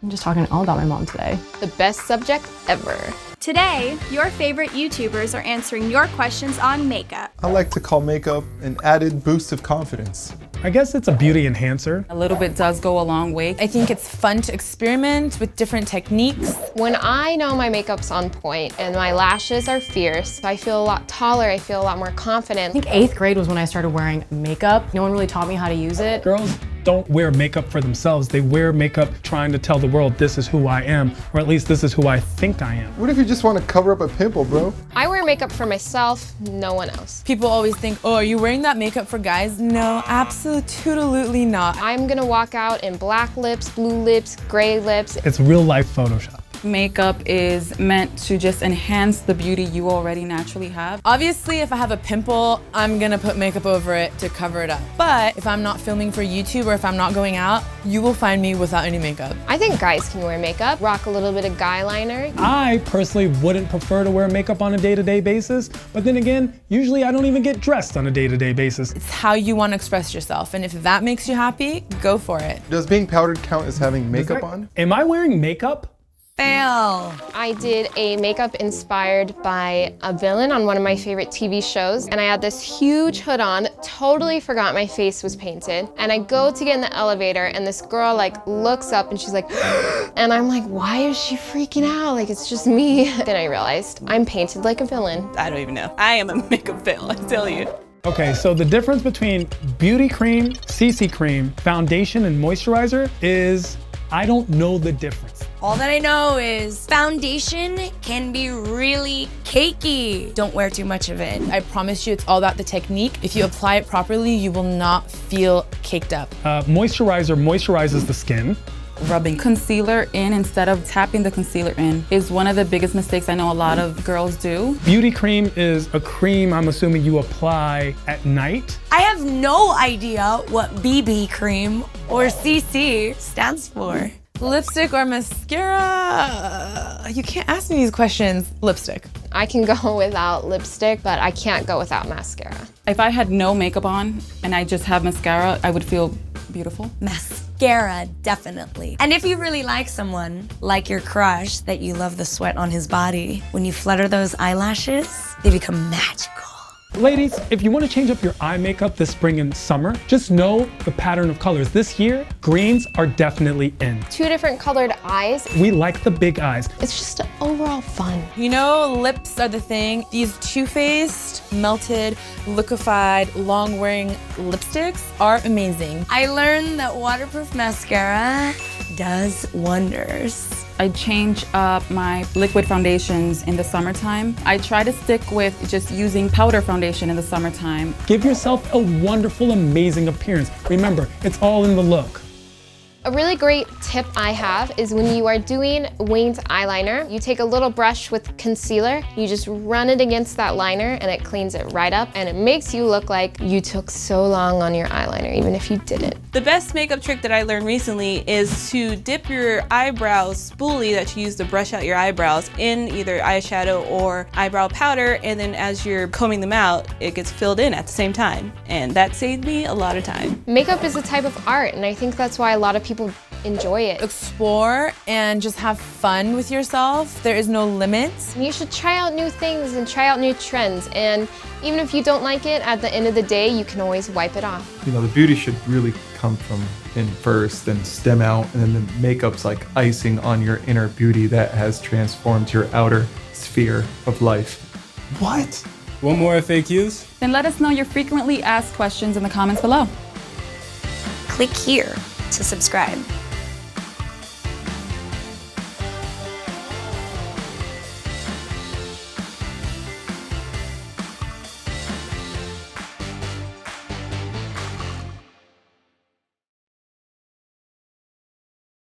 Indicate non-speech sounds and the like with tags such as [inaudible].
I'm just talking all about my mom today. The best subject ever. Today, your favorite YouTubers are answering your questions on makeup. I like to call makeup an added boost of confidence. I guess it's a beauty enhancer. A little bit does go a long way. I think it's fun to experiment with different techniques. When I know my makeup's on point and my lashes are fierce, I feel a lot taller, I feel a lot more confident. I think eighth grade was when I started wearing makeup. No one really taught me how to use it. Girls don't wear makeup for themselves. They wear makeup trying to tell the world this is who I am, or at least this is who I think I am. What if you just want to cover up a pimple, bro? I wear makeup for myself, no one else. People always think, oh, are you wearing that makeup for guys? No, absolutely not. I'm gonna walk out in black lips, blue lips, gray lips. It's real life Photoshop. Makeup is meant to just enhance the beauty you already naturally have. Obviously, if I have a pimple, I'm gonna put makeup over it to cover it up. But if I'm not filming for YouTube or if I'm not going out, you will find me without any makeup. I think guys can wear makeup, rock a little bit of guy liner. I personally wouldn't prefer to wear makeup on a day-to-day basis, but then again, usually I don't even get dressed on a day-to-day basis. It's how you want to express yourself, and if that makes you happy, go for it. Does being powdered count as having makeup that- on? Am I wearing makeup? Fail. I did a makeup inspired by a villain on one of my favorite TV shows, and I had this huge hood on, totally forgot my face was painted, and I go to get in the elevator, and this girl like looks up and she's like, [gasps] and I'm like, why is she freaking out? Like, it's just me. [laughs] then I realized I'm painted like a villain. I don't even know. I am a [laughs] makeup fail, I tell you. Okay, so the difference between beauty cream, CC cream, foundation, and moisturizer is I don't know the difference. All that I know is foundation can be really cakey. Don't wear too much of it. I promise you, it's all about the technique. If you apply it properly, you will not feel caked up. Uh, moisturizer moisturizes the skin. Rubbing concealer in instead of tapping the concealer in is one of the biggest mistakes I know a lot of girls do. Beauty cream is a cream I'm assuming you apply at night. I have no idea what BB cream or CC stands for. Lipstick or mascara? You can't ask me these questions. Lipstick. I can go [laughs] without lipstick, but I can't go without mascara. If I had no makeup on and I just have mascara, I would feel beautiful. Mascara, definitely. And if you really like someone, like your crush, that you love the sweat on his body, when you flutter those eyelashes, they become magical. Ladies, if you want to change up your eye makeup this spring and summer, just know the pattern of colors. This year, greens are definitely in. Two different colored eyes. We like the big eyes. It's just overall fun. You know, lips are the thing. These Too Faced, melted, liquefied, long wearing lipsticks are amazing. I learned that waterproof mascara does wonders. I change up my liquid foundations in the summertime. I try to stick with just using powder foundation in the summertime. Give yourself a wonderful, amazing appearance. Remember, it's all in the look. A really great tip I have is when you are doing winged eyeliner, you take a little brush with concealer, you just run it against that liner and it cleans it right up and it makes you look like you took so long on your eyeliner, even if you didn't. The best makeup trick that I learned recently is to dip your eyebrow spoolie that you use to brush out your eyebrows in either eyeshadow or eyebrow powder and then as you're combing them out, it gets filled in at the same time. And that saved me a lot of time. Makeup is a type of art and I think that's why a lot of people enjoy it. Explore and just have fun with yourself. There is no limits. You should try out new things and try out new trends and even if you don't like it, at the end of the day, you can always wipe it off. You know, the beauty should really come from in first, then stem out, and then the makeup's like icing on your inner beauty that has transformed your outer sphere of life. What? One more FAQs? Then let us know your frequently asked questions in the comments below. Click here to subscribe.